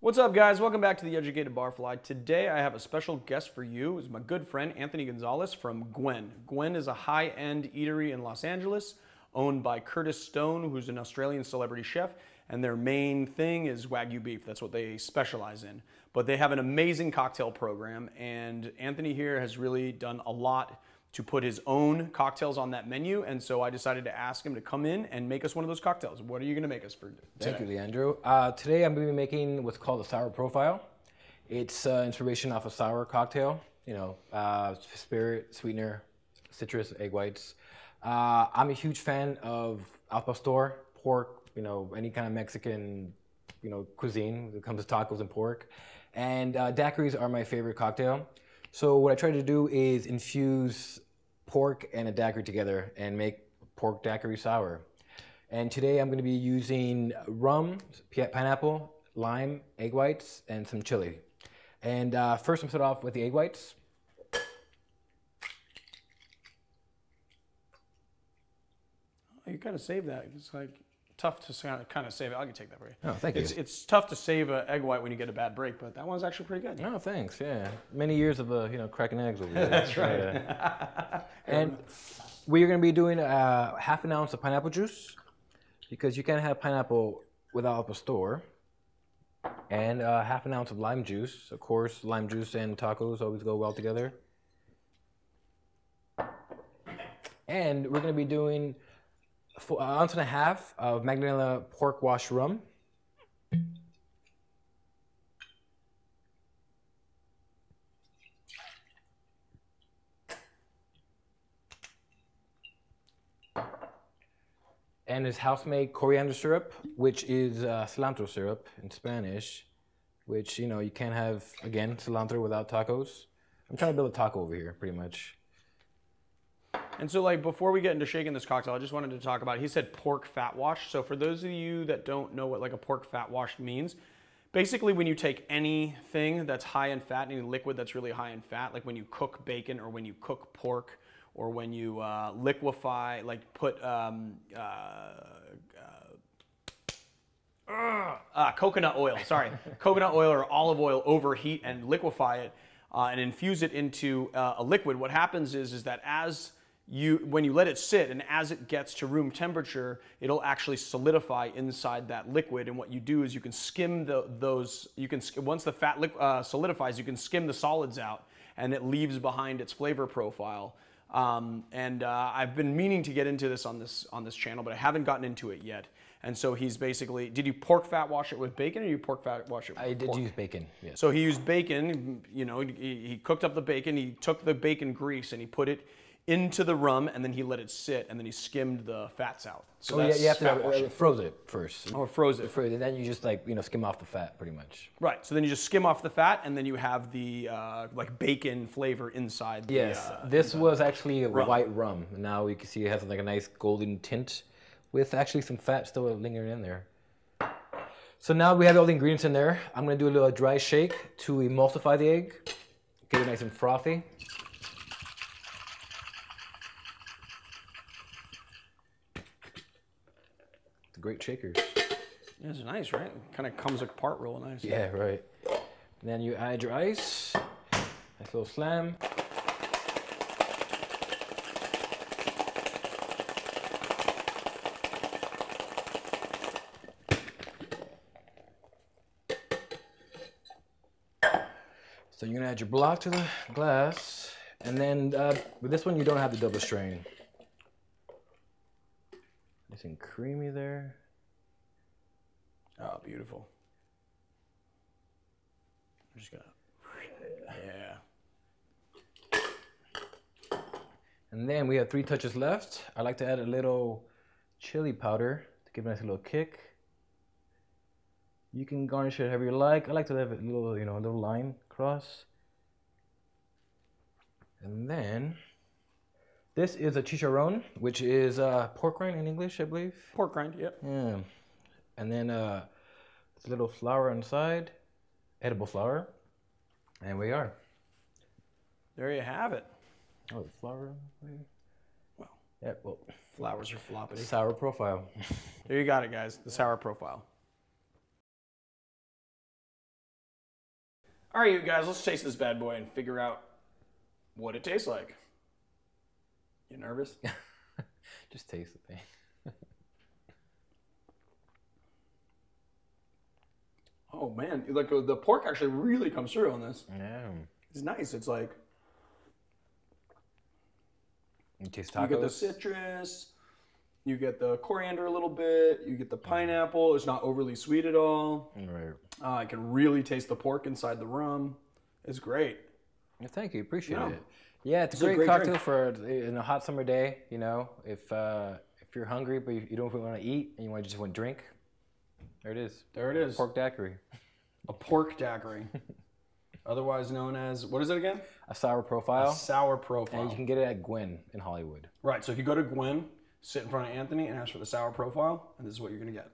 What's up, guys? Welcome back to the Educated Barfly. Today, I have a special guest for you. It's my good friend Anthony Gonzalez from Gwen. Gwen is a high-end eatery in Los Angeles, owned by Curtis Stone, who's an Australian celebrity chef, and their main thing is wagyu beef. That's what they specialize in. But they have an amazing cocktail program, and Anthony here has really done a lot to put his own cocktails on that menu. And so I decided to ask him to come in and make us one of those cocktails. What are you going to make us for today? Thank you, Leandro. Uh, today I'm going to be making what's called a sour profile. It's uh, inspiration off a sour cocktail. You know, uh, spirit, sweetener, citrus, egg whites. Uh, I'm a huge fan of al pastor, pork. You know, any kind of Mexican, you know, cuisine it comes to tacos and pork. And uh, daiquiris are my favorite cocktail. So what I try to do is infuse pork and a daiquiri together and make pork daiquiri sour. And today I'm going to be using rum, pineapple, lime, egg whites, and some chili. And uh, first I'm start off with the egg whites. You of save that. It's like tough to kind of save it. I can take that for you. Oh, thank it's, you. It's tough to save an egg white when you get a bad break, but that one's actually pretty good. Oh, thanks. Yeah, many years of uh, you know cracking eggs over there. That's right. Yeah. and we're going to be doing uh, half an ounce of pineapple juice because you can't have pineapple without a store. And uh, half an ounce of lime juice. Of course, lime juice and tacos always go well together. And we're going to be doing an ounce and a half of Magdalena pork wash rum. and his house-made coriander syrup, which is uh, cilantro syrup in Spanish, which you know you can't have again cilantro without tacos. I'm trying to build a taco over here, pretty much. And so, like, before we get into shaking this cocktail, I just wanted to talk about. He said pork fat wash. So, for those of you that don't know what like a pork fat wash means, basically, when you take anything that's high in fat, any liquid that's really high in fat, like when you cook bacon or when you cook pork or when you uh, liquefy, like put um, uh, uh, uh coconut oil, sorry, coconut oil or olive oil overheat and liquefy it uh, and infuse it into uh, a liquid. What happens is, is that as you, when you let it sit and as it gets to room temperature, it'll actually solidify inside that liquid. And what you do is you can skim the, those, you can, once the fat uh, solidifies, you can skim the solids out and it leaves behind its flavor profile. Um, and uh, I've been meaning to get into this on this on this channel, but I haven't gotten into it yet. And so he's basically, did you pork fat wash it with bacon or you pork fat wash it with I did pork? use bacon, yes. So he used bacon, you know, he, he cooked up the bacon, he took the bacon grease and he put it into the rum and then he let it sit and then he skimmed the fats out. So oh, yeah, you have to uh, froze it first. Or froze it. Froze it. Then you just like you know skim off the fat pretty much. Right. So then you just skim off the fat and then you have the uh, like bacon flavor inside. Yes. The, uh, this was actually a rum. white rum. Now you can see it has like a nice golden tint with actually some fat still lingering in there. So now we have all the ingredients in there. I'm gonna do a little dry shake to emulsify the egg, get it nice and frothy. Great shakers. It's nice, right? Kind of comes apart real nice. Yeah, right. And then you add your ice. Nice little slam. So you're gonna add your block to the glass, and then uh, with this one you don't have the double strain. Nice and creamy there. Oh, beautiful. I'm just gonna, yeah. And then we have three touches left. I like to add a little chili powder to give it a nice little kick. You can garnish it however you like. I like to have a little, you know, a little line across. And then this is a chicharron, which is uh, pork rind in English, I believe. Pork rind, yep. Yeah. And then uh, a little flower inside, edible flower, and we are. There you have it. Oh, the flower. Well, yeah, well, flowers are floppity. Sour profile. there you got it, guys. The sour profile. All right, you guys, let's taste this bad boy and figure out what it tastes like. You nervous? Just taste the thing. oh man, like the pork actually really comes through on this. Yeah. It's nice. It's like You taste tacos. you get the citrus, you get the coriander a little bit, you get the pineapple. It's not overly sweet at all. Right. Uh, I can really taste the pork inside the rum. It's great. Yeah, thank you. Appreciate Yeah. it. Yeah, it's, It's a a great, great cocktail drink. for in a hot summer day. You know, if uh, if you're hungry but you don't want to eat and you want to just want to drink, there it is. There it is. Pork daiquiri, A pork daiquiri, otherwise known as what is it again? a sour profile, A Sour profile. and you can get it at Gwen in Hollywood. Right. So if you go to Gwen, sit in front of Anthony, and ask for the sour profile, and this is what you're gonna get.